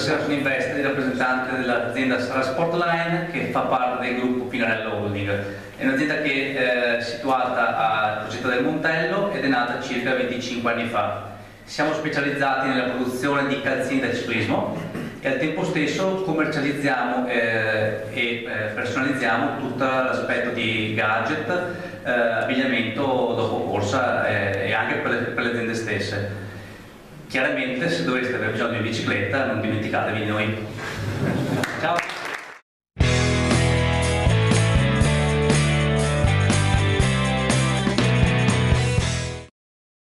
sono Investri, rappresentante dell'azienda Sara Sportline che fa parte del gruppo Pinarello Holding. È un'azienda che eh, è situata a Crocetta del Montello ed è nata circa 25 anni fa. Siamo specializzati nella produzione di calzini da ciclismo e al tempo stesso commercializziamo eh, e eh, personalizziamo tutto l'aspetto di gadget, eh, abbigliamento dopo corsa eh, e anche per le, per le aziende stesse. Chiaramente se dovreste aver bisogno di bicicletta non dimenticatevi di noi.